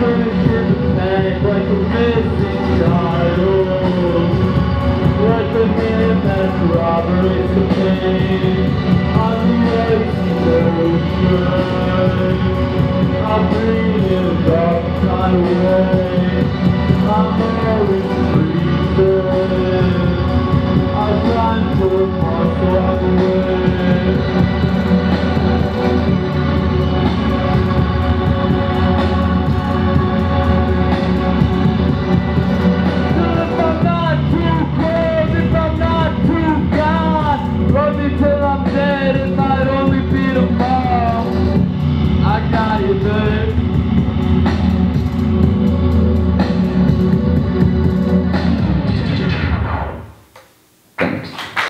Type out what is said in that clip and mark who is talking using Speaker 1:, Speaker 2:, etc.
Speaker 1: I'm the ocean. I'm breathing till I'm dead,